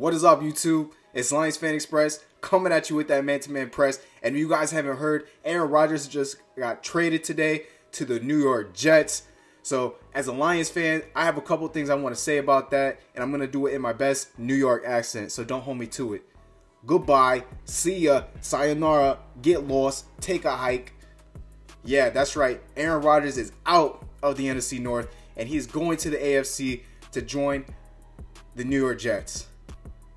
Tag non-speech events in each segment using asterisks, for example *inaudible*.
What is up, YouTube? It's Lions Fan Express coming at you with that man-to-man press. And you guys haven't heard, Aaron Rodgers just got traded today to the New York Jets. So, as a Lions fan, I have a couple things I want to say about that, and I'm gonna do it in my best New York accent. So don't hold me to it. Goodbye, see ya, sayonara, get lost, take a hike. Yeah, that's right. Aaron Rodgers is out of the NFC North, and he's going to the AFC to join the New York Jets.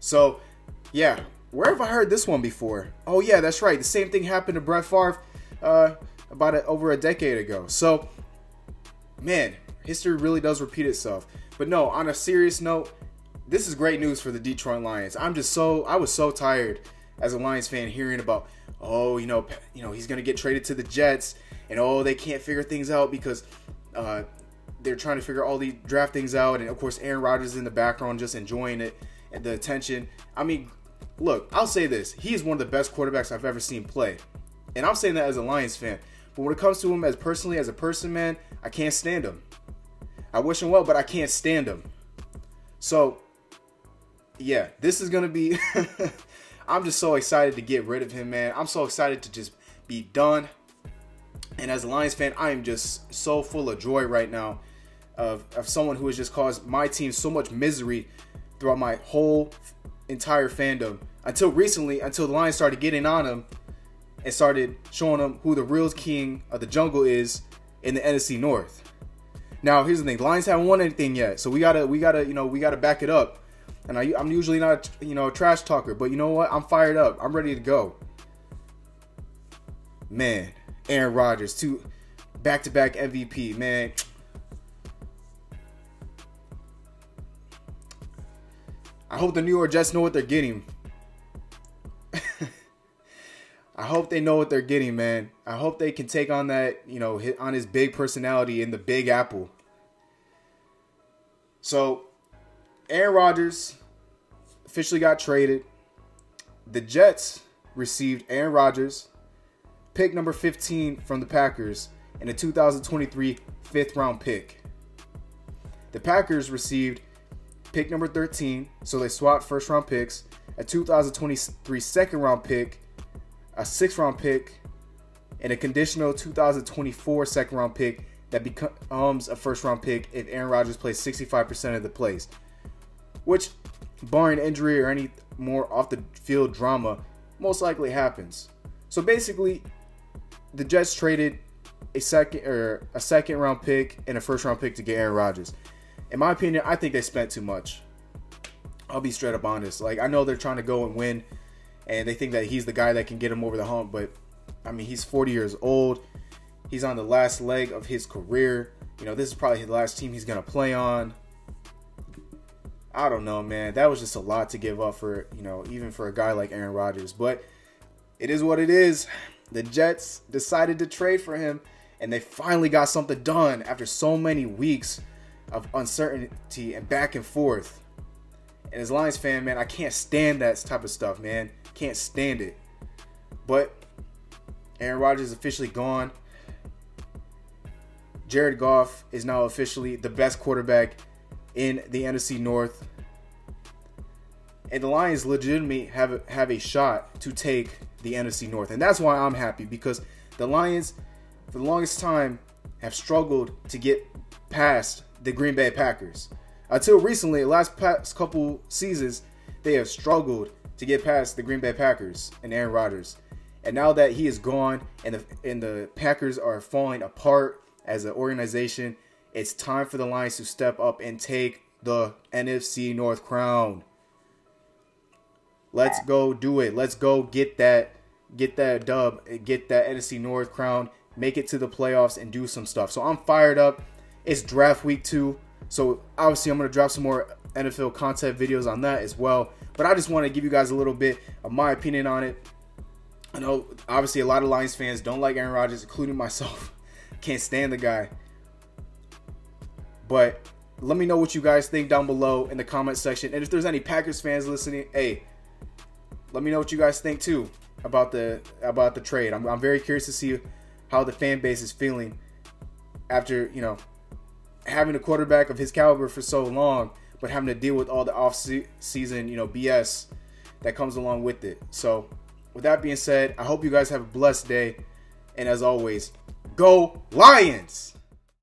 So, yeah, where have I heard this one before? Oh yeah, that's right. The same thing happened to Brett Favre uh, about a, over a decade ago. So, man, history really does repeat itself. But no, on a serious note, this is great news for the Detroit Lions. I'm just so I was so tired as a Lions fan hearing about oh you know you know he's gonna get traded to the Jets and oh they can't figure things out because uh, they're trying to figure all the draft things out and of course Aaron Rodgers is in the background just enjoying it the attention. I mean, look, I'll say this: he is one of the best quarterbacks I've ever seen play, and I'm saying that as a Lions fan. But when it comes to him as personally as a person, man, I can't stand him. I wish him well, but I can't stand him. So, yeah, this is gonna be. *laughs* I'm just so excited to get rid of him, man. I'm so excited to just be done. And as a Lions fan, I am just so full of joy right now of, of someone who has just caused my team so much misery throughout my whole entire fandom until recently, until the Lions started getting on him and started showing him who the real king of the jungle is in the NFC North. Now, here's the thing: the Lions haven't won anything yet, so we gotta, we gotta, you know, we gotta back it up. And I, am usually not, you know, a trash talker, but you know what? I'm fired up. I'm ready to go. Man, Aaron Rodgers, two back-to-back MVP. Man, I hope the New York Jets know what they're getting. *laughs* I hope they know what they're getting, man. I hope they can take on that, you know, hit on his big personality in the Big Apple. So, Aaron Rodgers officially got traded. The Jets received Aaron Rodgers, pick number 15 from the Packers, and a 2023 fifth round pick. The Packers received pick number 13. So they swapped first round picks, a 2023 second round pick, a sixth round pick, and a conditional 2024 second round pick that becomes a first round pick if Aaron Rodgers plays 65% of the plays. Which, barring injury or any more off the field drama, most likely happens. So basically, the Jets traded a second or a second round pick and a first round pick to get Aaron Rodgers in my opinion, I think they spent too much. I'll be straight up honest. Like I know they're trying to go and win, and they think that he's the guy that can get him over the hump. But I mean, he's 40 years old. He's on the last leg of his career. You know, this is probably the last team he's gonna play on. I don't know, man. That was just a lot to give up for you know, even for a guy like Aaron Rodgers. But it is what it is. The Jets decided to trade for him, and they finally got something done after so many weeks of uncertainty and back and forth. And as Lions fan, man, I can't stand that type of stuff, man. Can't stand it. But Aaron Rodgers is officially gone. Jared Goff is now officially the best quarterback in the NFC North. And the Lions legitimately have a, have a shot to take the NFC North. And that's why I'm happy because the Lions, for the longest time, have struggled to get past the Green Bay Packers. Until recently, last past couple seasons, they have struggled to get past the Green Bay Packers and Aaron Rodgers. And now that he is gone and the and the Packers are falling apart as an organization, it's time for the Lions to step up and take the NFC North crown. Let's go do it. Let's go get that get that dub, get that NFC North crown, make it to the playoffs and do some stuff. So I'm fired up. It's draft week two, so obviously I'm gonna drop some more NFL content videos on that as well. But I just want to give you guys a little bit of my opinion on it. I know obviously a lot of Lions fans don't like Aaron Rodgers, including *laughs* myself. Can't stand the guy. But let me know what you guys think down below in the comment section. And if there's any Packers fans listening, hey, let me know what you guys think too about the about the trade. I'm, I'm very curious to see how the fan base is feeling after you know having a quarterback of his caliber for so long. but having to deal with all the off season, you know, BS that comes along with it. So, with that being said, I hope you guys have a blessed day. And as always, go Lions!